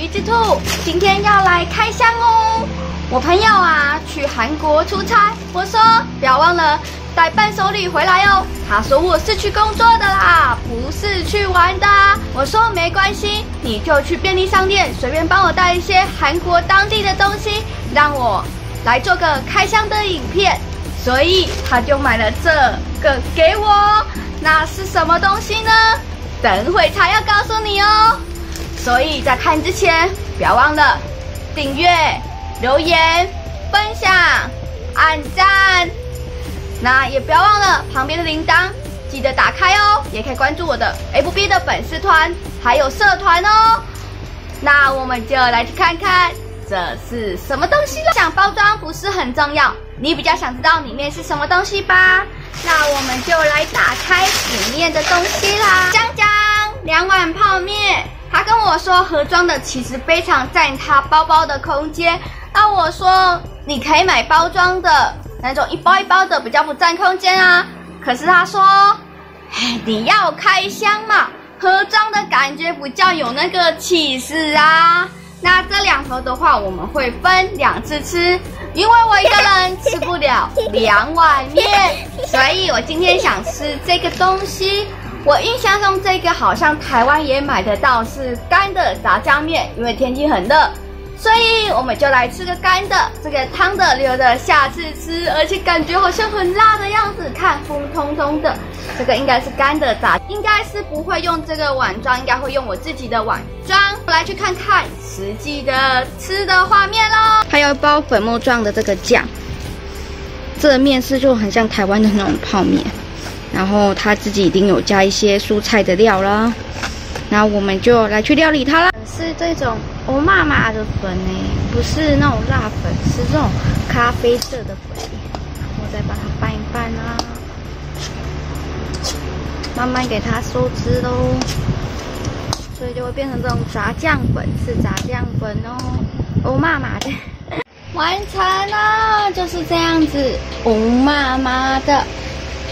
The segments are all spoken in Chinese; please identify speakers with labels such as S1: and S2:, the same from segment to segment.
S1: 橘子兔，今天要来开箱哦。我朋友啊去韩国出差，我说不要忘了带伴手礼回来哦。他说我是去工作的啦，不是去玩的。我说没关系，你就去便利商店随便帮我带一些韩国当地的东西，让我来做个开箱的影片。所以他就买了这个给我，那是什么东西呢？等会才要告诉你哦。所以在看之前，不要忘了订阅、留言、分享、按赞。那也不要忘了旁边的铃铛，记得打开哦。也可以关注我的 FB 的粉丝团，还有社团哦。那我们就来去看看这是什么东西了。想包装不是很重要，你比较想知道里面是什么东西吧？那我们就来打开里面的东西啦。江江，两碗泡面。他跟我说盒装的其实非常占他包包的空间，那我说你可以买包装的那种一包一包的比较不占空间啊。可是他说，你要开箱嘛，盒装的感觉比较有那个气势啊。那这两盒的话，我们会分两次吃，因为我一个人吃不了两碗面，所以我今天想吃这个东西。我印象中这个好像台湾也买得到，是干的炸酱面，因为天气很热，所以我们就来吃个干的，这个汤的留着下次吃，而且感觉好像很辣的样子，看红彤彤的，这个应该是干的炸，应该是不会用这个碗装，应该会用我自己的碗装。我来去看看实际的吃的画面喽。还有包粉末状的这个酱，这面是就很像台湾的那种泡面。然后他自己一定有加一些蔬菜的料啦，然后我们就来去料理它啦。是这种欧妈妈的粉呢，不是那种辣粉，是这种咖啡色的粉。我再把它拌一拌啊，慢慢给它收汁喽，所以就会变成这种炸酱粉，是炸酱粉哦，欧妈妈的。完成了，就是这样子，欧妈妈的。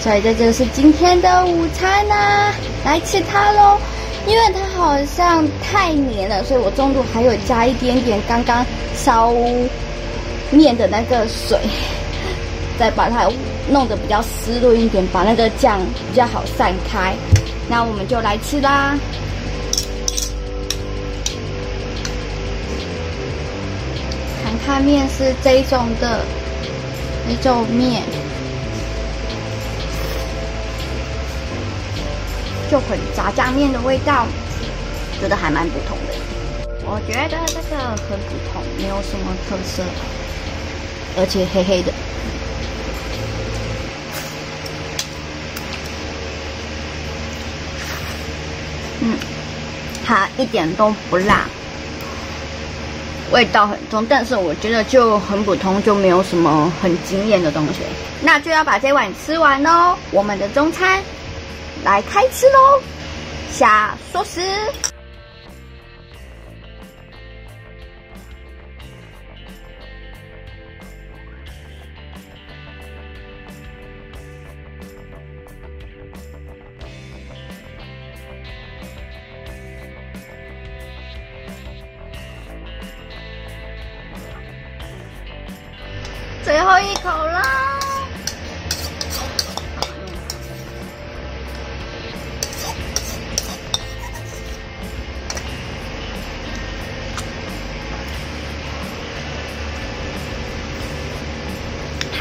S1: 所以这就是今天的午餐啦，来吃它喽！因为它好像太黏了，所以我中途还有加一点点刚刚烧面的那个水，再把它弄得比较湿润一点，把那个酱比较好散开。那我们就来吃啦！看看面是这种的，这种面。就很炸酱面的味道，觉得还蛮普通的。我觉得这个很普通，没有什么特色，而且黑黑的。嗯，它一点都不辣，味道很重，但是我觉得就很普通，就没有什么很惊艳的东西。那就要把这碗吃完喽，我们的中餐。来开吃喽！下寿司，最后一口啦！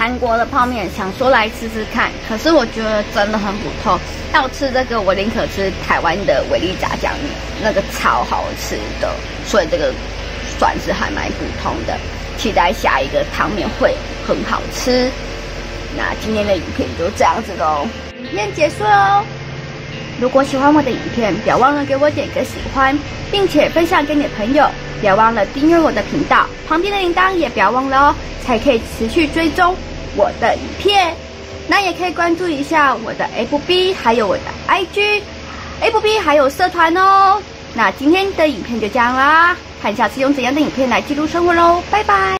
S1: 韩国的泡面，想说来吃吃看，可是我觉得真的很普通。要吃这个，我宁可吃台湾的维力炸酱面，那个超好吃的。所以这个算是还蛮普通的。期待下一个汤面会很好吃。那今天的影片就这样子喽，影片结束喽。如果喜欢我的影片，不要忘了给我点个喜欢，并且分享给你的朋友。不要忘了订阅我的频道，旁边的铃铛也不要忘了哦，才可以持续追踪。我的影片，那也可以关注一下我的 FB，还有我的 IG，FB 还有社团哦。那今天的影片就这样啦，看下次用怎样的影片来记录生活喽，拜拜。